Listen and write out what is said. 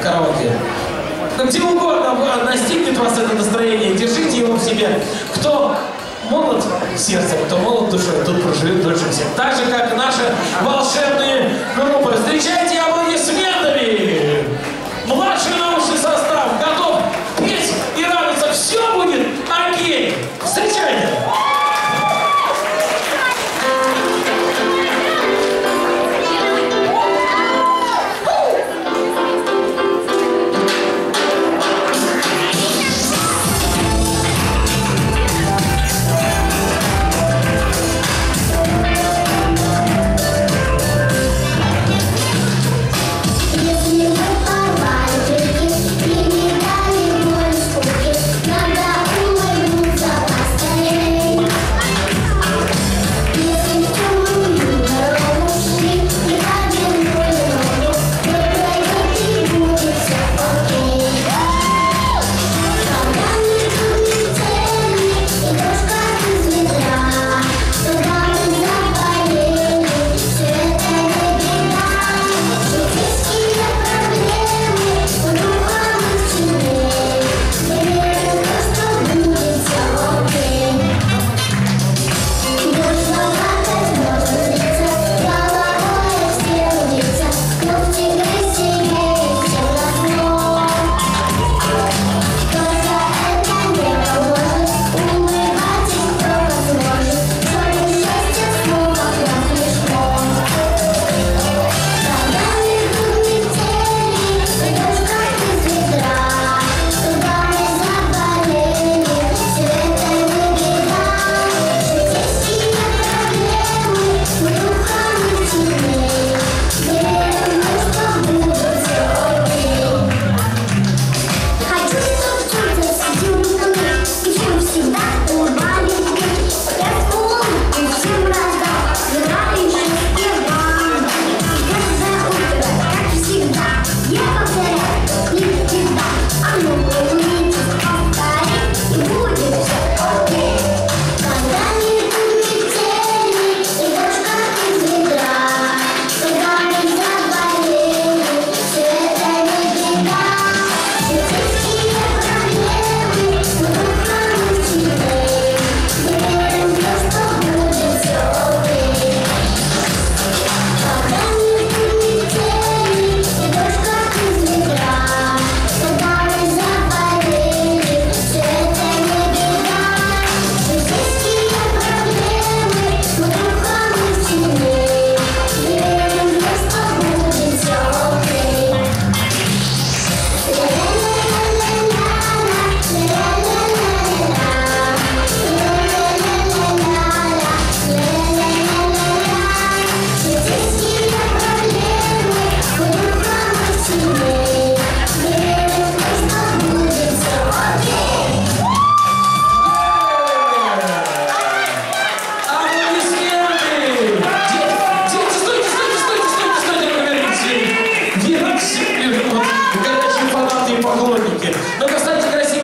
в караоке. Где угодно настигнет вас это настроение, держите его в себе. Кто молод сердцем, кто молод душой, тут проживет дольше всех. Так же, как наши волшебные группы. Встречайте